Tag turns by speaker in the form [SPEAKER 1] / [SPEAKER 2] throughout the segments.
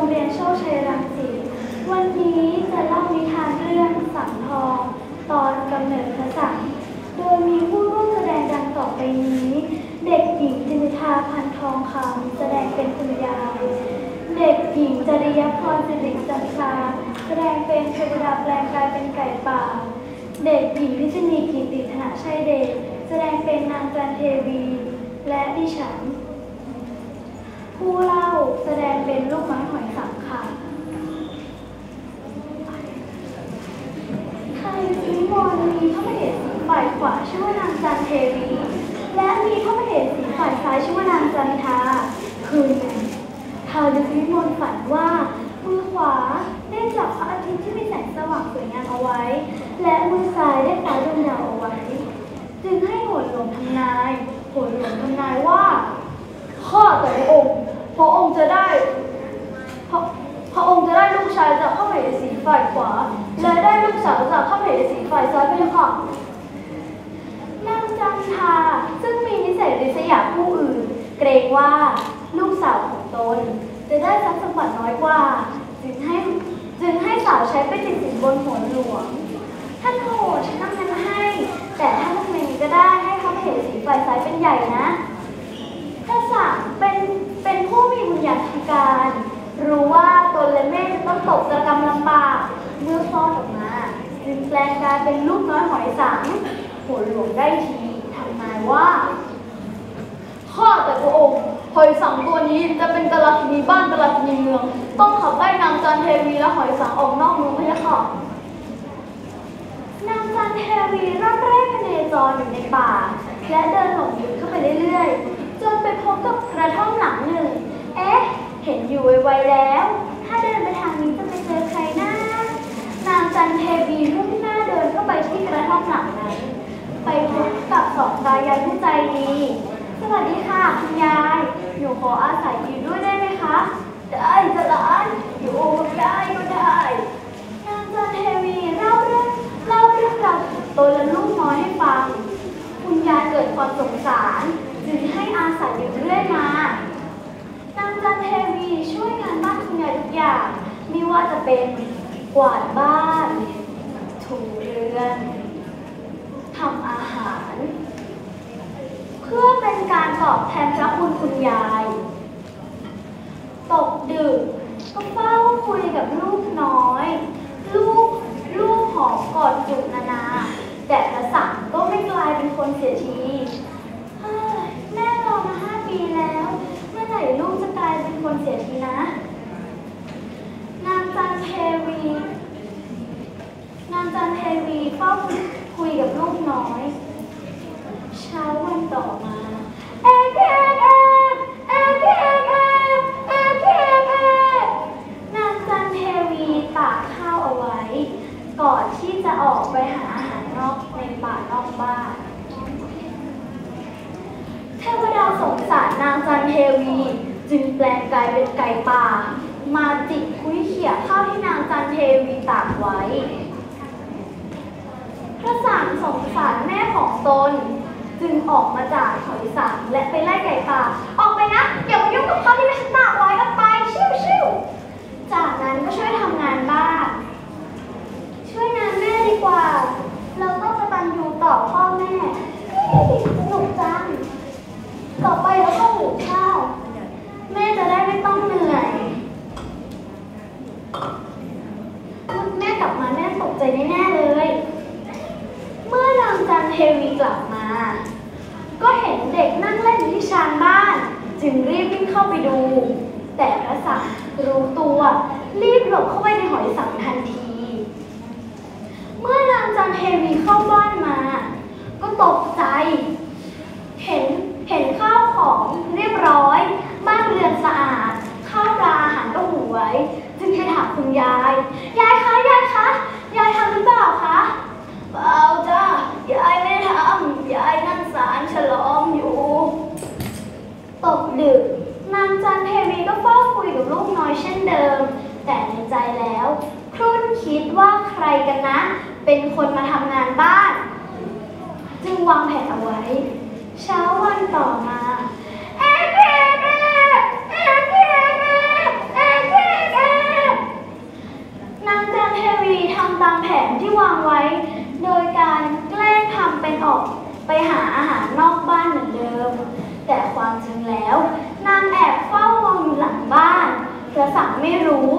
[SPEAKER 1] รงเรียนโชคชัยรังสีวันนี้จะเล่านิทานเรื่องสังทอง ตอนกำเนิดพระสังโดยมีผู้ร่วมแสดงดังต่อไปนี้ เด็กหญิงจินทาพันทองคำแสดงเป็นคุณยาย เด็กหญิงจริยพรสิริจันทราแสดงเป็นเทวดาแปลงกายเป็นไก่ป่า เด็กหญิงพิชณีกิติธนชัยเดชแสดงเป็นนางจันเทวี และดิฉัน แสดงเป็นลูกไม้หอยสังค่ะไทยวิมลมีพระมเหสีฝ่ายขวาชื่อว่านางจันเทวี และมีพระมเหสีฝ่ายซ้ายชื่อว่านางจันทา คืนนึ่งไทยวิมลฝันว่ามือขวาได้จับพระอาทิตย์ที่มีแสงสว่างสวยงามเอาไว้ และมือซ้ายได้ฟ้าดวงดาวเอาไว้ จึงให้โหนหลงทำนายโหนหลวงทำนายว่าข้าแต่พระองค์พระองค์จะได้ พระพระองค์จะได้ลูกชายจากพระมเหสีฝ่ายขวา และได้ลูกสาวจากพระมเหสีฝ่ายซ้ายไปเลยค่ะนางจันทาซึ่งมีนิสัยริษยาผู้อื่น เกรง ว่าลูกสาวของตน จะได้ทรัพย์สมบัติน้อยกว่า จึงให้จึงให้สาวใช้ไปติดสินบนหัวหลวง ท่านโหฉันนำเงินมาให้ แต่ถ้าพวกนี้ก็ได้ให้พระมเหสีฝ่ายซ้ายเป็นใหญ่นะถ้าสามเป็นเป็นผู้มีบุญญาธิการ รู้ว่าตนและแม่จะต้องตกระกำลำบากเมื่อคลอดออกมาจึงแปลงกายเป็นลูกน้อยหอยสังหัวหลวงได้ทีทำนายว่า ข้าแต่พระองค์หอยสังตัวนี้จะเป็นกาลากินีบ้านกาลากินีเมือง ต้องขับไล่นางจันเท วีและหอยสังออกนอกเมืองพะยะค่ะนางจันเทวีร่อนเร่พเนจรอยู่ในป่า และเดินหลงอยู่เข้าไปเรื่อยๆ จนไปพบกับกระท่อมหลังหนึ่ง เอ๊ะ เห็นอยู่ไวๆแล้ว ถ้าเดินไปทางนี้จะไปเจอใครนะนางจันเทวีมุ่งหน้าเดินเข้าไปที่กระท่อมหลังนั้น ไปพบกับสองตายายผู้ใจดี สวัสดีค่ะคุณยาย หนูขออาศัยอยู่ด้วยได้ไหมคะ ได้จะหลานอยู่กับยายก็ได้นางจันเทวีเล่าเรื่องเล่าเรื่องราวของตนและลูกน้อยให้ฟัง คุณยายเกิดความสงสารจึงให้อาศัยอยู่เรื่อยมานางจันเทวีช่วยงานบ้านคุณยายทุกอย่างไม่ว่าจะเป็นกวาดบ้าน ถูเรือนทำอาหาร เพื่อเป็นการตอบแทนพระคุณคุณยาย ดึก ก็เฝ้าคุยกับลูกน้อย ลูกลูกหอมกอดจุกนานาแต่พระสังก็ไม่กลายเป็นคนเสียทีแม่รอมาห้าปีแล้ว เมื่อไหร่ลูกจะกลายเป็นคนเสียทีนะ นางจันเทวี นางจันเทวีเฝ้าคุย บ้านเทวดาสงสารนางจันเทวี จึงแปลงกายเป็นไก่ป่า มาจิกคุ้ยเขี่ยข้าวที่นางจันเทวีตากไว้พระสังสงสารแม่ของตน จึงออกมาจากหอยสังและไปไล่ไก่ป่า ออกไปนะอย่ามายุ่งกับข้าวที่แม่ฉันตากไว้ออกไปชิวชิวๆจากนั้นก็ช่วยทำงานบ้านช่วยงานแม่ดีกว่าต้องกตัญญูต่อพ่อแม่ สนุกจัง ต่อไปเราก็หุงข้าว แม่จะได้ไม่ต้องเหนื่อย แม่กลับมาแม่ตกใจแน่ๆเลย เมื่อนางจันเทวีกลับมา ก็เห็นเด็กนั่งเล่นอยู่ที่ชานบ้าน จึงรีบวิ่งเข้าไปดู แต่พระสังรู้ตัว รีบหลบเข้าไปในหอยสังทันที เมื่อนางจันเทวีเข้าบ้าน ตกใจ เห็นเห็นข้าวของเรียบร้อยบ้านเรือนสะอาด ข้าวปลาอาหารก็หุงไว้จึงให้ถามคุณยาย ยายคะยายคะยายทำหรือเปล่าคะเปล่าจ้ายายไม่ทำยายนั่งสารฉลองอยู่ ตกดึกนางจันเทวีก็เฝ้าคุยกับลูกน้อยเช่นเดิม แต่ในใจแล้ว ครุ่นคิดว่าใครกันนะ เป็นคนมาทำงานบ้าน จึงวางแผนเอาไว้ เช้าวันต่อมาแอนเทเน่แอนเทเน่แอนเทเนนางจันเทวีทำตามแผนที่วางไว้ โดยการแกล้งทำเป็นออกไปหาอาหารนอกบ้านเหมือนเดิม แต่ความจริงแล้ว นางแอบเฝ้ามองอยู่หลังบ้านกรอสั่งไม่รู้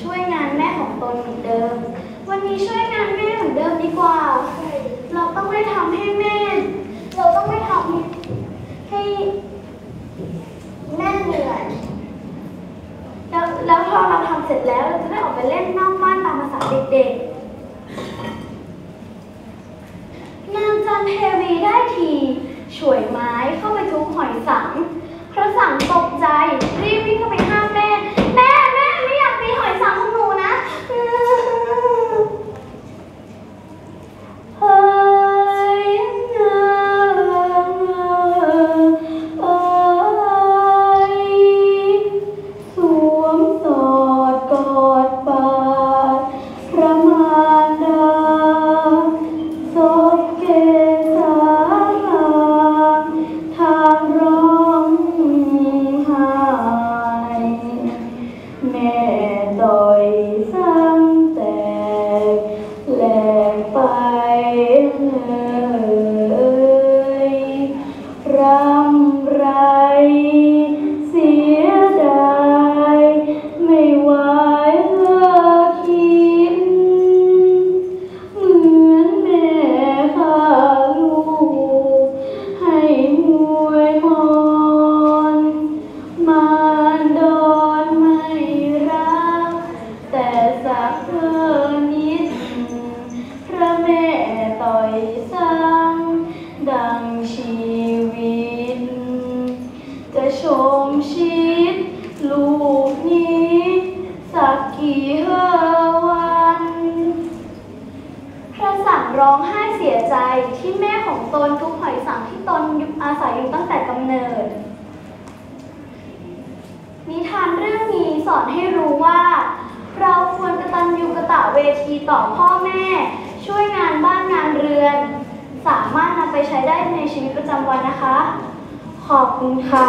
[SPEAKER 1] ช่วยงานแม่ของตนเหมือนเดิม วันนี้ช่วยงานแม่เหมือนเดิมดีกว่า เราต้องไม่ทำให้แม่ เราต้องไม่ทำให้แม่เหนื่อยแล้วแล้วพอเราทำเสร็จแล้วเราจะได้ออกไปเล่นนอกบ้านตามภาษาเด็กๆ อ กี่เฮอวัน พระสังร้องไห้เสียใจที่แม่ของตนทุกหอยสังที่ตนอาศัยอยู่ตั้งแต่กำเนิด นิทานเรื่องนี้สอนให้รู้ว่า เราควรกระตัญญูกะตะเวทีต่อพ่อแม่ ช่วยงานบ้านงานเรือน สามารถนำไปใช้ได้ในชีวิตประจำวันนะคะ ขอบคุณค่ะ